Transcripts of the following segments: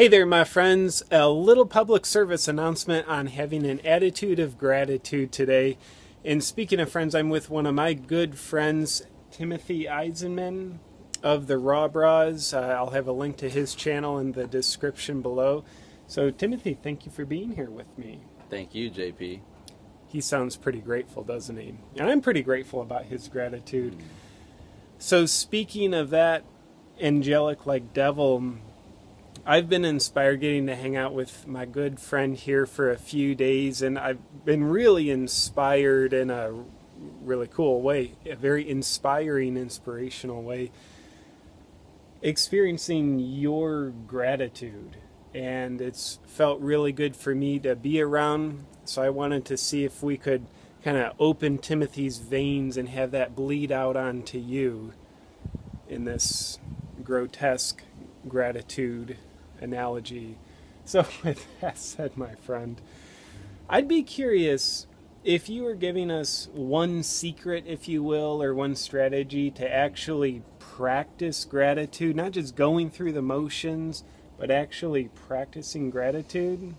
Hey there, my friends. A little public service announcement on having an attitude of gratitude today. And speaking of friends, I'm with one of my good friends, Timothy Eisenman of the Rawbrahs. Uh, I'll have a link to his channel in the description below. So, Timothy, thank you for being here with me. Thank you, JP. He sounds pretty grateful, doesn't he? And I'm pretty grateful about his gratitude. So, speaking of that angelic like devil, I've been inspired getting to hang out with my good friend here for a few days, and I've been really inspired in a really cool way, a very inspiring, inspirational way, experiencing your gratitude. And it's felt really good for me to be around, so I wanted to see if we could kind of open Timothy's veins and have that bleed out onto you in this grotesque gratitude analogy. So, with that said, my friend, I'd be curious if you were giving us one secret, if you will, or one strategy to actually practice gratitude, not just going through the motions, but actually practicing gratitude,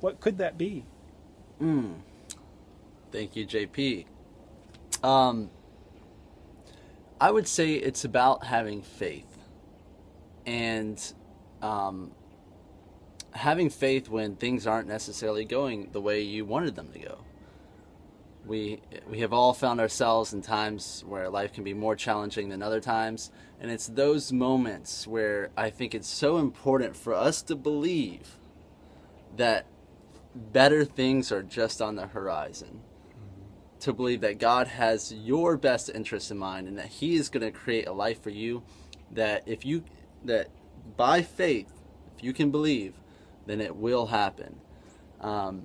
what could that be? Mm. Thank you, JP. Um, I would say it's about having faith. And um, having faith when things aren't necessarily going the way you wanted them to go. We we have all found ourselves in times where life can be more challenging than other times, and it's those moments where I think it's so important for us to believe that better things are just on the horizon. To believe that God has your best interest in mind and that He is going to create a life for you that if you that by faith, if you can believe, then it will happen. Um,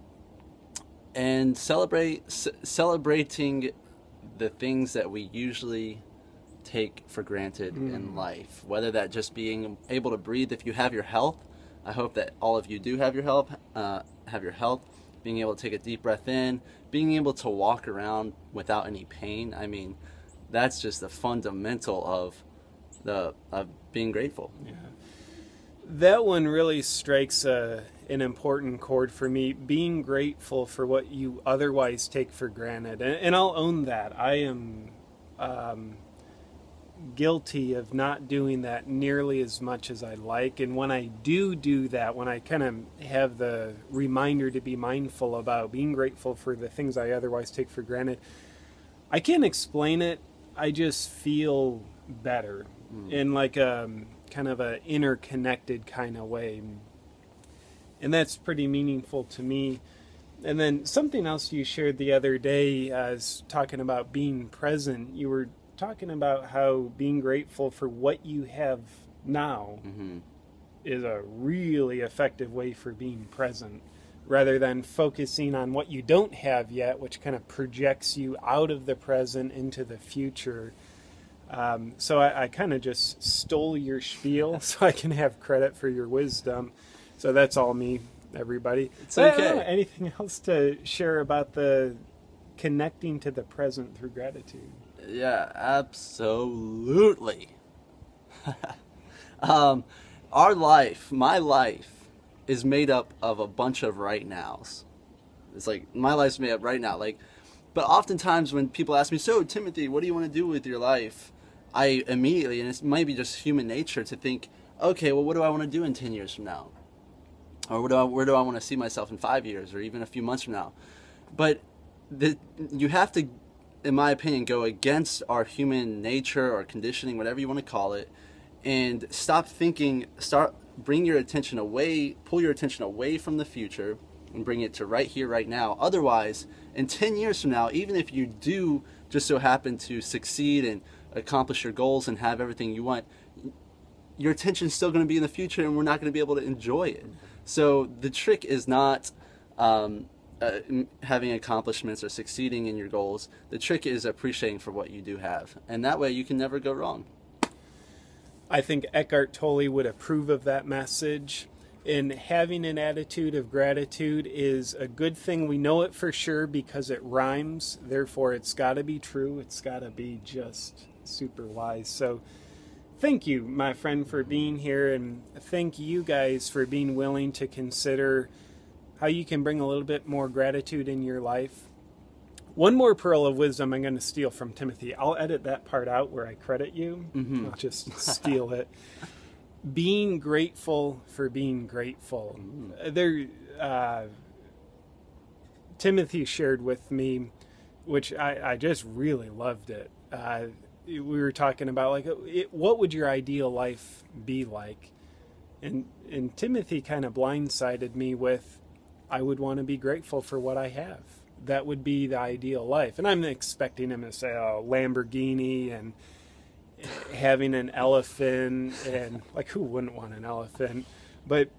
and celebrate c- celebrating the things that we usually take for granted mm. in life, whether that just being able to breathe. If you have your health, I hope that all of you do have your health. Uh, have your health. Being able to take a deep breath in, being able to walk around without any pain. I mean, that's just the fundamental of the of being grateful. Yeah that one really strikes a, an important chord for me. Being grateful for what you otherwise take for granted, and, and I'll own that. I am um, guilty of not doing that nearly as much as I like. And when I do do that, when I kind of have the reminder to be mindful about being grateful for the things I otherwise take for granted, I can't explain it. I just feel better. Mm. And like um, kind of a interconnected kind of way. And that's pretty meaningful to me. And then something else you shared the other day as talking about being present. You were talking about how being grateful for what you have now mm-hmm. is a really effective way for being present rather than focusing on what you don't have yet, which kind of projects you out of the present into the future um, so I, I kind of just stole your spiel so I can have credit for your wisdom. So that's all me, everybody. It's okay. Know, anything else to share about the connecting to the present through gratitude? Yeah, absolutely. um, our life, my life, is made up of a bunch of right nows. It's like my life's made up right now. Like, but oftentimes when people ask me, "So, Timothy, what do you want to do with your life?" I immediately, and it might be just human nature to think, okay, well, what do I want to do in 10 years from now? Or do I, where do I want to see myself in five years or even a few months from now? But the, you have to, in my opinion, go against our human nature or conditioning, whatever you want to call it, and stop thinking, start, bring your attention away, pull your attention away from the future and bring it to right here, right now. Otherwise, in 10 years from now, even if you do just so happen to succeed and accomplish your goals and have everything you want, your attention's still going to be in the future and we're not going to be able to enjoy it. So the trick is not um, uh, having accomplishments or succeeding in your goals. The trick is appreciating for what you do have. And that way you can never go wrong. I think Eckhart Tolle would approve of that message. And having an attitude of gratitude is a good thing. We know it for sure because it rhymes. Therefore, it's got to be true. It's got to be just super wise. So thank you, my friend, for being here, and thank you guys for being willing to consider how you can bring a little bit more gratitude in your life. One more pearl of wisdom I'm going to steal from Timothy. I'll edit that part out where I credit you. Mm-hmm. I'll just steal it. Being grateful for being grateful. Mm. There, uh, Timothy shared with me, which I, I just really loved it. Uh, we were talking about like, uh, it, what would your ideal life be like? And and Timothy kind of blindsided me with, I would want to be grateful for what I have. That would be the ideal life. And I'm expecting him to say, oh, Lamborghini and eh, having an elephant and like who wouldn't want an elephant? But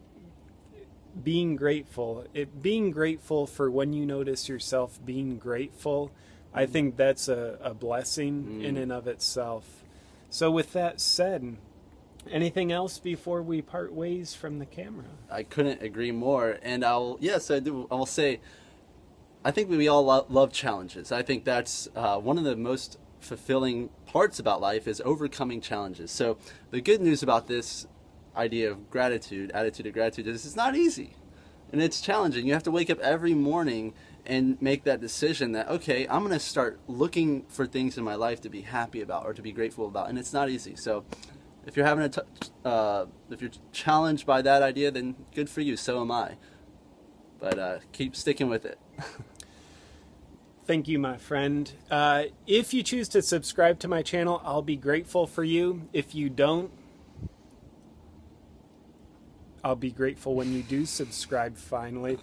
being grateful, it being grateful for when you notice yourself being grateful, I think that's a, a blessing in and of itself. So with that said, anything else before we part ways from the camera? I couldn't agree more. And I'll yes, I do. I'll say, I think we all lo- love challenges. I think that's uh, one of the most fulfilling parts about life is overcoming challenges. So the good news about this idea of gratitude, attitude of gratitude, is it's not easy, and it's challenging. You have to wake up every morning and make that decision that okay, I'm going to start looking for things in my life to be happy about or to be grateful about, and it's not easy. So if you're having a t- uh, if you're challenged by that idea, then good for you. So am I. But uh, keep sticking with it. Thank you, my friend. Uh, if you choose to subscribe to my channel, I'll be grateful for you. If you don't, I'll be grateful when you do subscribe finally.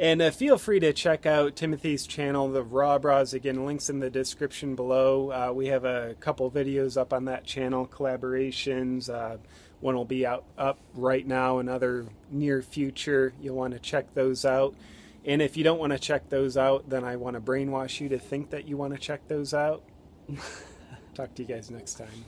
And uh, feel free to check out Timothy's channel, the Rawbrahs. Again, links in the description below. Uh, we have a couple videos up on that channel, collaborations. Uh, one will be out up right now, another near future. You'll want to check those out. And if you don't want to check those out, then I want to brainwash you to think that you want to check those out. Talk to you guys next time.